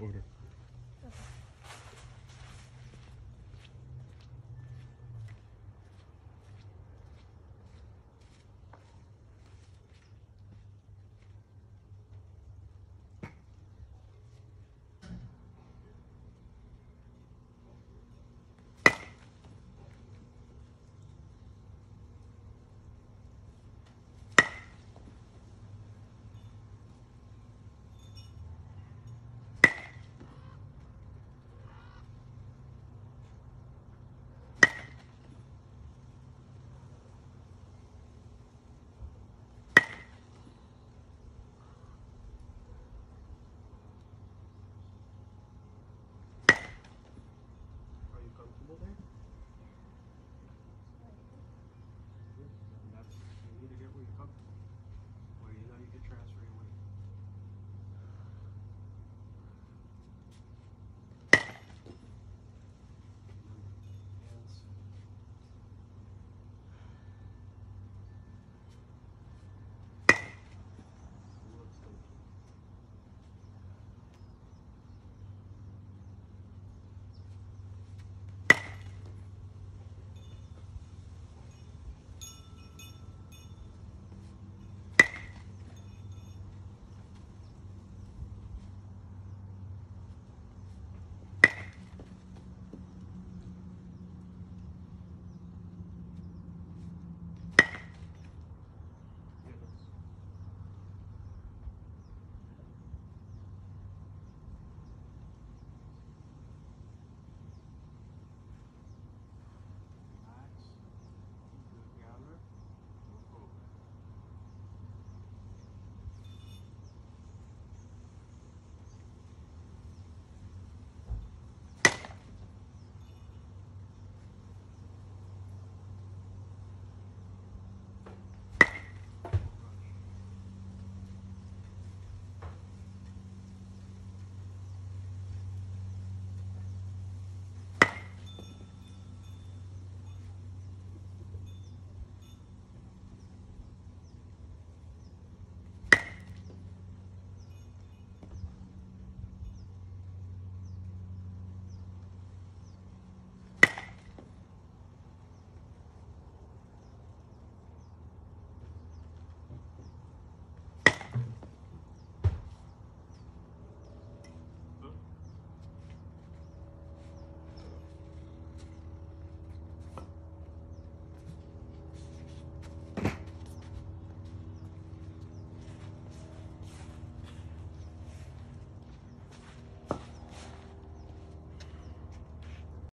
order.